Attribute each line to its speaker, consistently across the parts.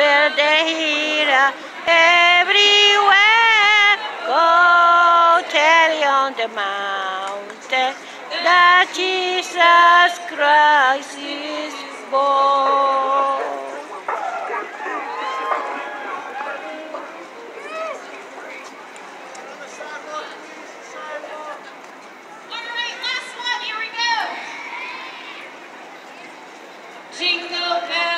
Speaker 1: Hear everywhere. Go tell on the mountain that Jesus Christ is born.
Speaker 2: Jingle bells,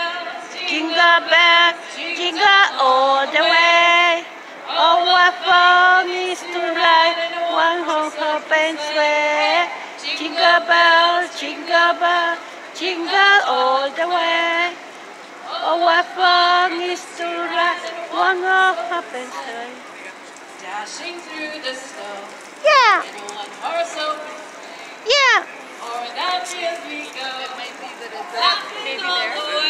Speaker 1: Jingle bell, jingle all the way. Oh, what fun is to ride one horse open sleigh. Jingle bell, jingle bell, jingle all the way. Oh, what fun is to ride one horse open sleigh.
Speaker 2: dashing through the snow.
Speaker 1: Yeah,
Speaker 2: one horse open
Speaker 1: yeah.
Speaker 2: O'er that field we go. It may be that it's laughing all the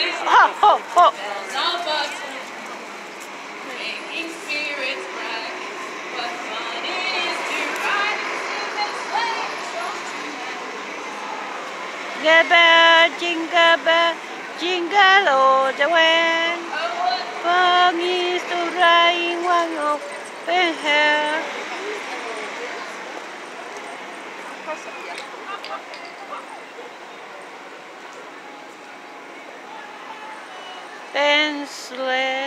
Speaker 2: this sleigh
Speaker 1: Jingle bell, jingle bell, jingle all the way.
Speaker 2: Oh,
Speaker 1: Fun is to ride in one open hair. Sleigh.